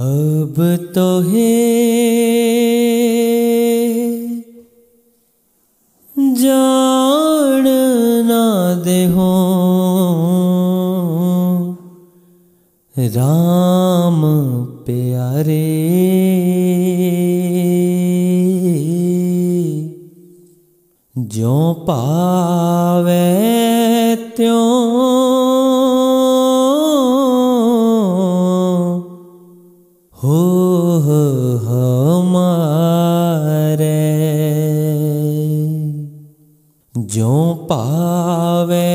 अब तो है। जान ना दे हो। राम प्यारे। जो पावे त्यों हो हमारे जो पावे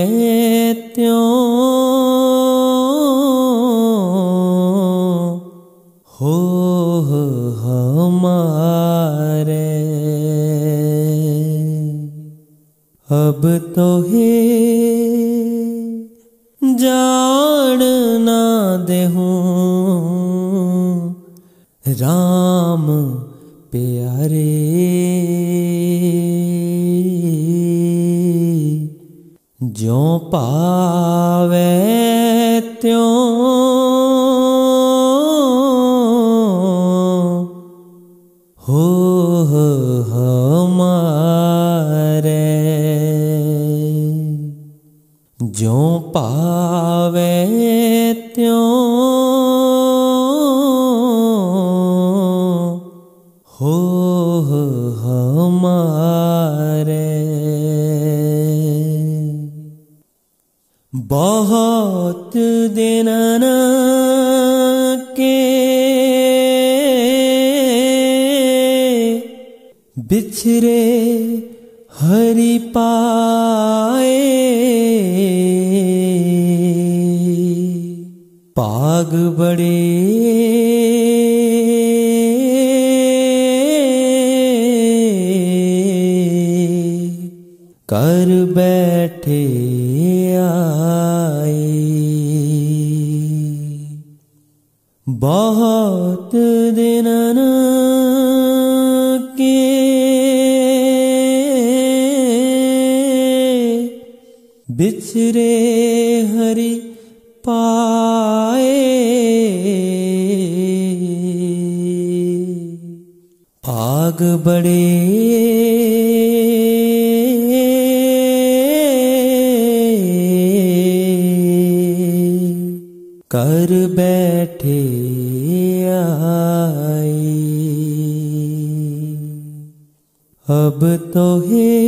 त्यों हो हमारे अब तो है जान ना देहूं राम प्यारे। जो पावे त्यों हो हमारे बहुत दिन के बिछरे हरि पाए। पाग बड़े कर बैठे आए। बहुत दिन के बिछरे हरि पाए। आग बड़े अब तो है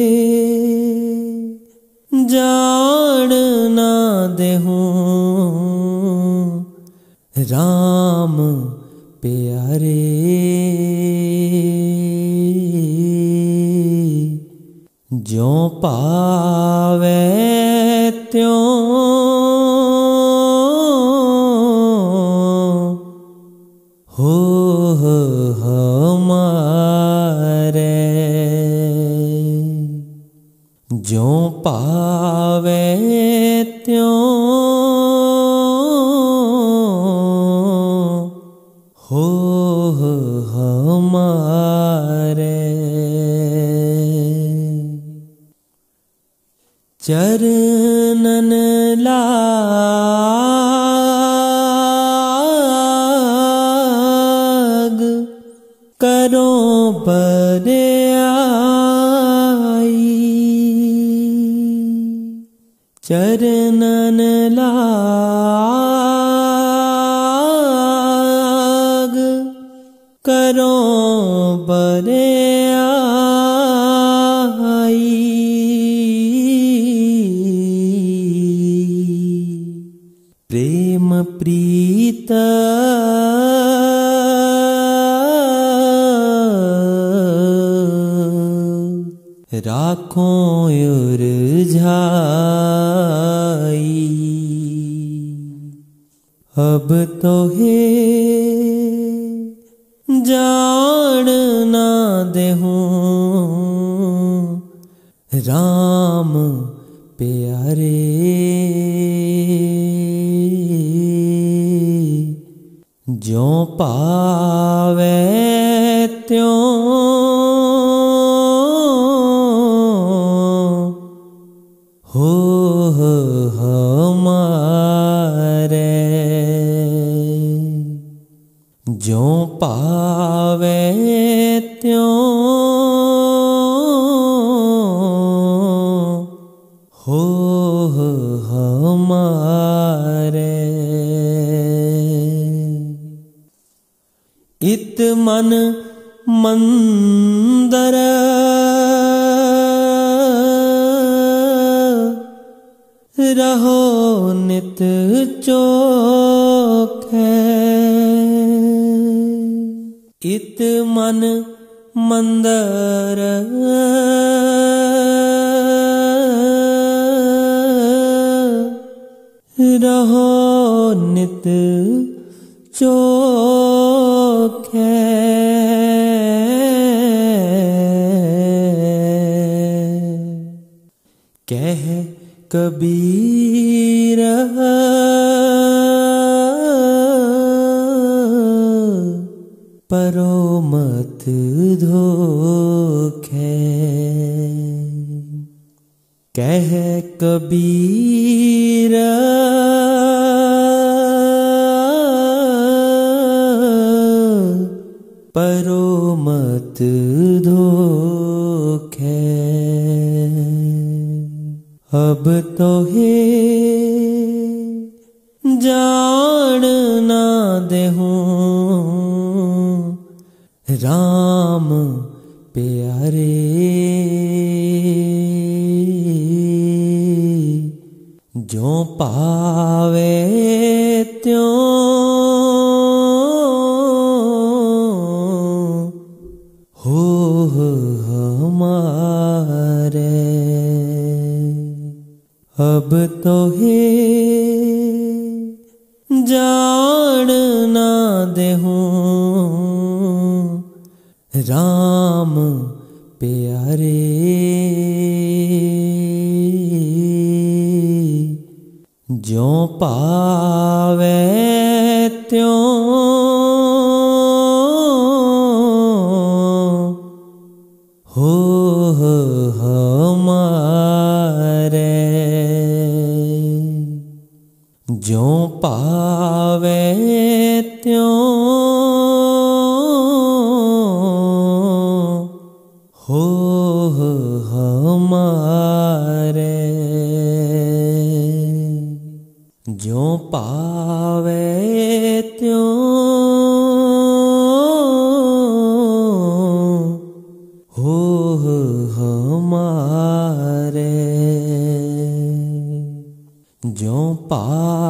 जान ना देहूं। राम प्यारे। जो पावे त्यों हो हमारे जो पावे त्यों हो हमारे। चरणन लाग करो बरे चरणन लाग करो बरे राखो झाई। अब तो है जान ना देहूं। राम प्यारे। जो पावे त्यों पावे त्यों। हो हमारे। इत मन मंदर। रहो नित चोख। है इत मन मंदर। रहो नित चोखे। कह कबीर कह कबीर। परो मत धो अब तो है जो पावे त्यों हो हमारे। अब तो हे जान ना देहूं। राम प्यारे जो पावे त्यों हो हमारे जो पावे त्यों पावे त्यों। हो हमारे जो पा